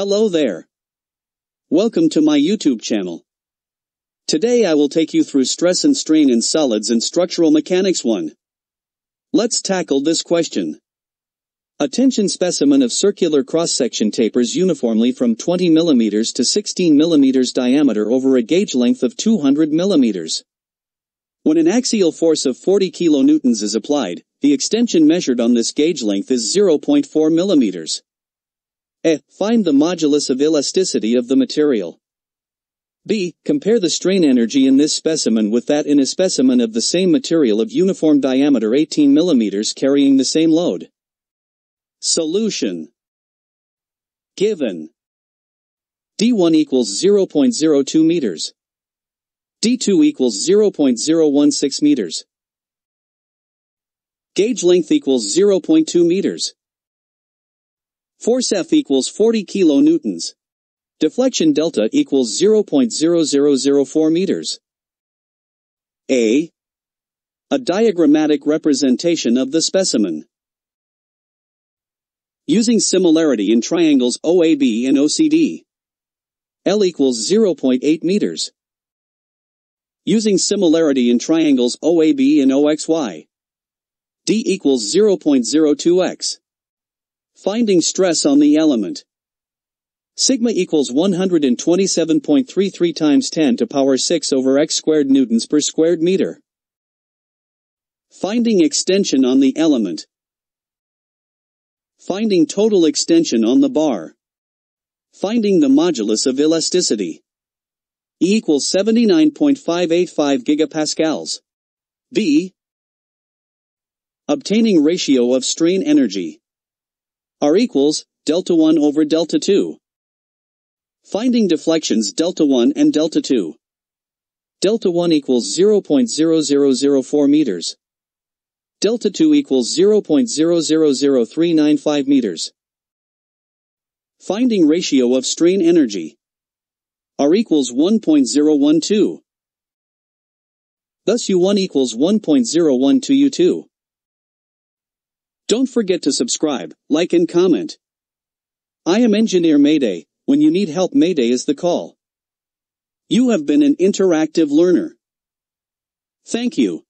Hello there. Welcome to my YouTube channel. Today I will take you through stress and strain in solids and structural mechanics 1. Let's tackle this question. A tension specimen of circular cross-section tapers uniformly from 20 mm to 16 mm diameter over a gauge length of 200 mm. When an axial force of 40 kN is applied, the extension measured on this gauge length is 0.4 mm. A. Find the modulus of elasticity of the material. B. Compare the strain energy in this specimen with that in a specimen of the same material of uniform diameter 18 mm carrying the same load. Solution Given D1 equals 0.02 meters. D2 equals 0.016 meters. Gauge length equals 0.2 meters. Force F equals 40 kilonewtons. Deflection delta equals 0.0004 meters. A. A diagrammatic representation of the specimen. Using similarity in triangles OAB and OCD. L equals 0.8 meters. Using similarity in triangles OAB and OXY. D equals 0.02x. Finding stress on the element. Sigma equals 127.33 times 10 to power 6 over x squared newtons per squared meter. Finding extension on the element. Finding total extension on the bar. Finding the modulus of elasticity. E equals 79.585 gigapascals. B. Obtaining ratio of strain energy. R equals delta 1 over delta 2. Finding deflections delta 1 and delta 2. Delta 1 equals 0.0004 meters. Delta 2 equals 0.000395 meters. Finding ratio of strain energy. R equals 1.012. Thus U1 equals 1.01 to U2. Don't forget to subscribe, like and comment. I am Engineer Mayday, when you need help Mayday is the call. You have been an interactive learner. Thank you.